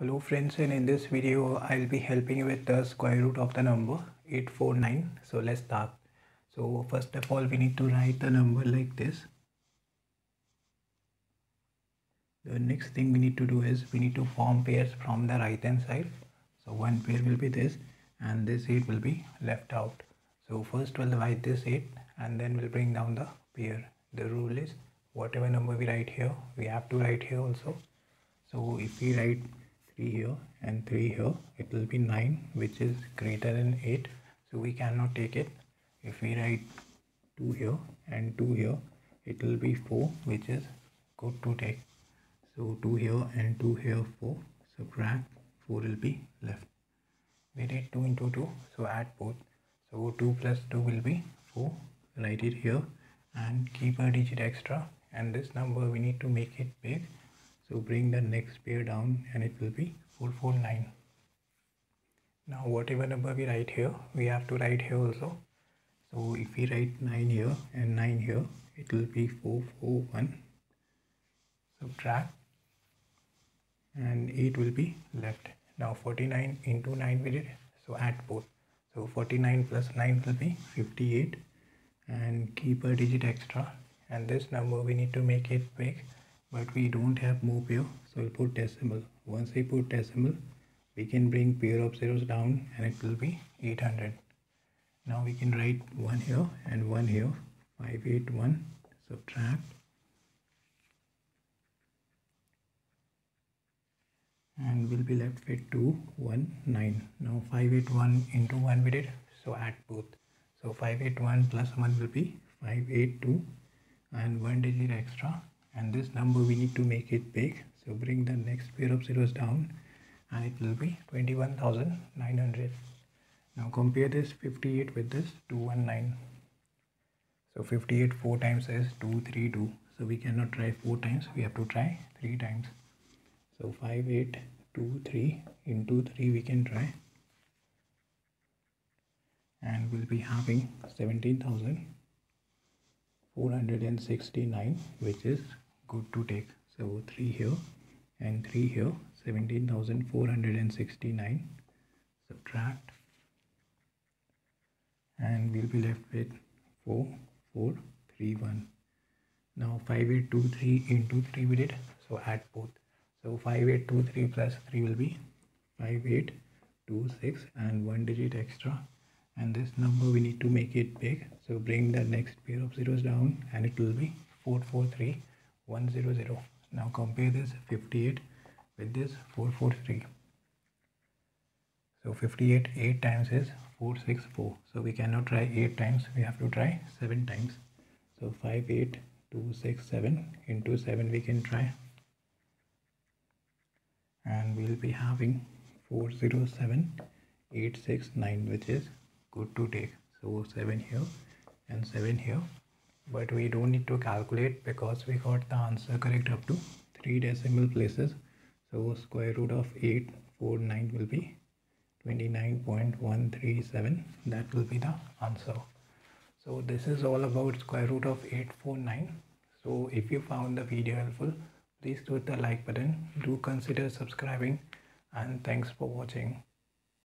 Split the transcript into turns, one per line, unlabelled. Hello friends and in this video I'll be helping you with the square root of the number 849 so let's start so first of all we need to write the number like this the next thing we need to do is we need to form pairs from the right hand side so one pair will be this and this 8 will be left out so first we'll divide this 8 and then we'll bring down the pair the rule is whatever number we write here we have to write here also so if we write 3 here and 3 here it will be 9 which is greater than 8 so we cannot take it if we write 2 here and 2 here it will be 4 which is good to take so 2 here and 2 here 4 subtract 4 will be left we did 2 into 2 so add both so 2 plus 2 will be 4 write it here and keep a digit extra and this number we need to make it big so bring the next pair down and it will be 449 now whatever number we write here we have to write here also so if we write 9 here and 9 here it will be 441 subtract and 8 will be left now 49 into 9 we did so add both so 49 plus 9 will be 58 and keep a digit extra and this number we need to make it big but we don't have more pair so we'll put decimal once we put decimal we can bring pair of zeros down and it will be 800 now we can write one here and one here 581 subtract and we'll be left with 219 now 581 into 1 we did so add both so 581 plus 1 will be 582 and 1 digit extra and this number we need to make it big so bring the next pair of zeros down and it will be 21,900 now compare this 58 with this 219 so 58 4 times is 232 so we cannot try 4 times we have to try 3 times so five eight two three 2 into 3 we can try and we'll be having 17,469 which is good to take so 3 here and 3 here 17469 subtract and we'll be left with 4 4 3 1 now 5823 into 3 we did so add both so 5823 plus 3 will be 5826 and one digit extra and this number we need to make it big so bring the next pair of zeros down and it will be 443 100 now compare this 58 with this 443 so 58 8 times is 464 so we cannot try 8 times we have to try 7 times so 5 8 2 6 7 into 7 we can try and we'll be having 407869 which is good to take so 7 here and 7 here but we don't need to calculate because we got the answer correct up to three decimal places so square root of 849 will be 29.137 that will be the answer so this is all about square root of 849 so if you found the video helpful please do the like button do consider subscribing and thanks for watching